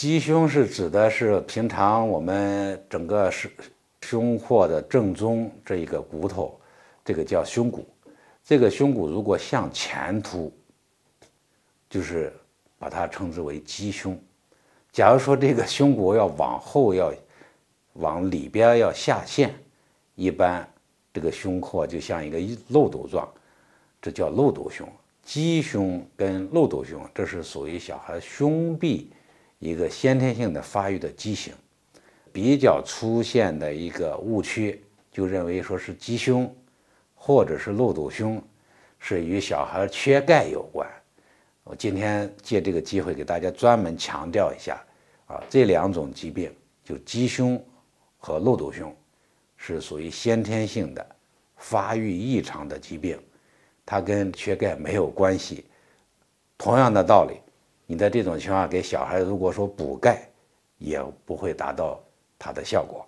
鸡胸是指的是平常我们整个是胸廓的正中这一个骨头，这个叫胸骨。这个胸骨如果向前凸，就是把它称之为鸡胸。假如说这个胸骨要往后要往里边要下陷，一般这个胸廓就像一个漏斗状，这叫漏斗胸。鸡胸跟漏斗胸，这是属于小孩胸壁一个先天性的发育的畸形，比较出现的一个误区，就认为说是鸡胸或者是漏斗胸，是与小孩缺钙有关。我今天借这个机会给大家专门强调一下，啊，这两种疾病就鸡胸和漏斗胸，是属于先天性的发育异常的疾病。它跟缺钙没有关系，同样的道理，你在这种情况给小孩如果说补钙，也不会达到它的效果。